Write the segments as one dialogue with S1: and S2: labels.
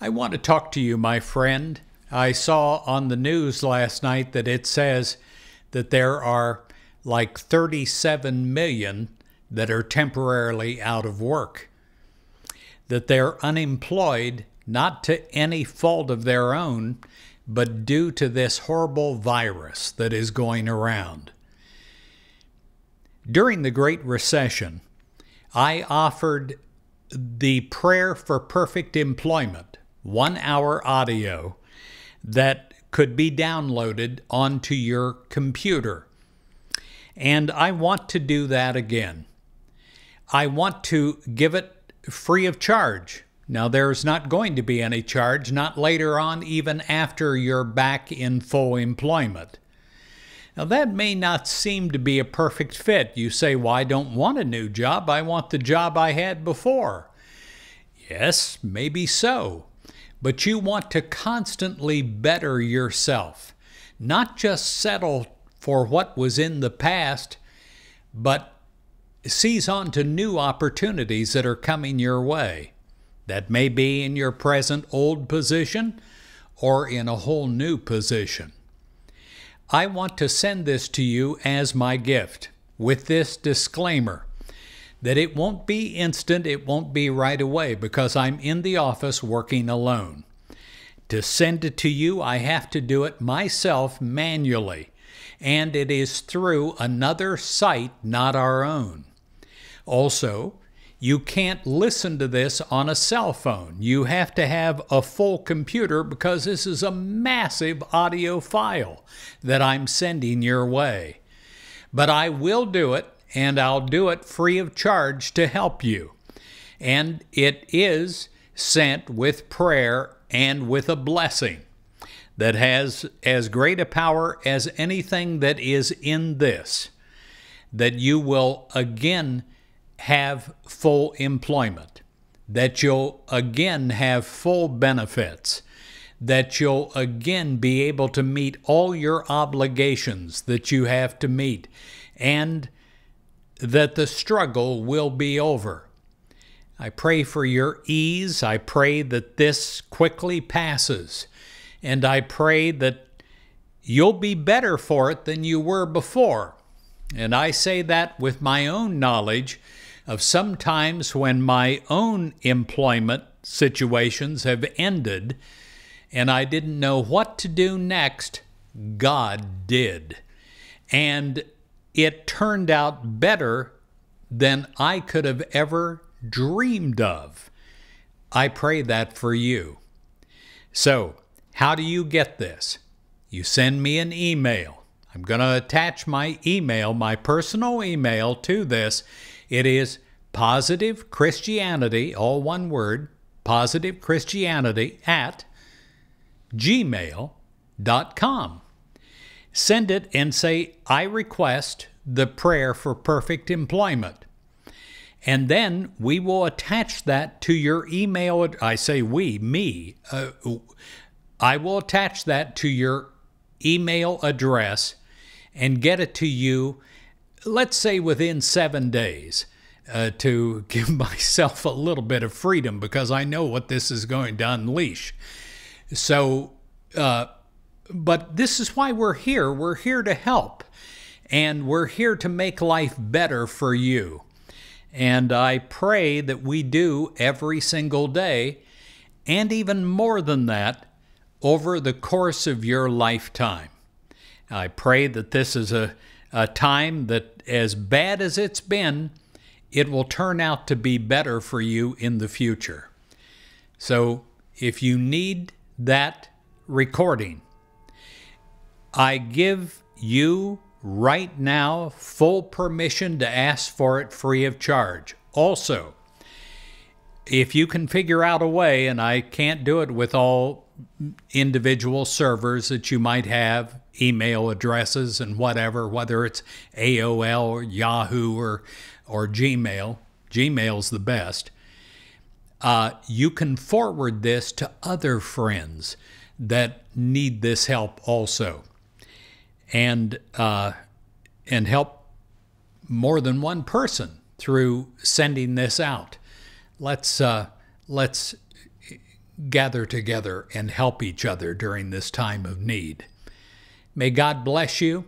S1: I want to talk to you, my friend. I saw on the news last night that it says that there are like 37 million that are temporarily out of work, that they're unemployed not to any fault of their own, but due to this horrible virus that is going around. During the Great Recession, I offered the prayer for perfect employment, one hour audio that could be downloaded onto your computer. And I want to do that again. I want to give it free of charge. Now, there's not going to be any charge, not later on, even after you're back in full employment. Now, that may not seem to be a perfect fit. You say, Well, I don't want a new job. I want the job I had before. Yes, maybe so. But you want to constantly better yourself, not just settle for what was in the past, but seize on to new opportunities that are coming your way. That may be in your present old position or in a whole new position. I want to send this to you as my gift with this disclaimer that it won't be instant, it won't be right away because I'm in the office working alone. To send it to you, I have to do it myself manually, and it is through another site, not our own. Also, you can't listen to this on a cell phone. You have to have a full computer because this is a massive audio file that I'm sending your way. But I will do it, and I'll do it free of charge to help you. And it is sent with prayer and with a blessing that has as great a power as anything that is in this, that you will again have full employment, that you'll again have full benefits, that you'll again be able to meet all your obligations that you have to meet, and that the struggle will be over. I pray for your ease. I pray that this quickly passes. And I pray that you'll be better for it than you were before. And I say that with my own knowledge of sometimes when my own employment situations have ended and I didn't know what to do next, God did. And it turned out better than I could have ever dreamed of. I pray that for you. So, how do you get this? You send me an email. I'm going to attach my email, my personal email, to this it is positive Christianity, all one word, positive Christianity at gmail.com. Send it and say, I request the prayer for perfect employment. And then we will attach that to your email. I say we, me. Uh, I will attach that to your email address and get it to you let's say within seven days, uh, to give myself a little bit of freedom because I know what this is going to unleash. So, uh, but this is why we're here. We're here to help, and we're here to make life better for you. And I pray that we do every single day, and even more than that, over the course of your lifetime. I pray that this is a a time that, as bad as it's been, it will turn out to be better for you in the future. So, if you need that recording, I give you right now full permission to ask for it free of charge. Also, if you can figure out a way, and I can't do it with all individual servers that you might have, email addresses and whatever, whether it's AOL or Yahoo or, or Gmail. Gmail's the best. Uh, you can forward this to other friends that need this help also, and uh, and help more than one person through sending this out. Let's uh, let's gather together and help each other during this time of need. May God bless you,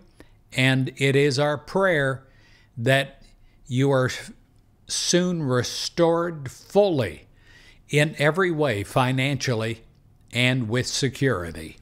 S1: and it is our prayer that you are soon restored fully in every way, financially and with security.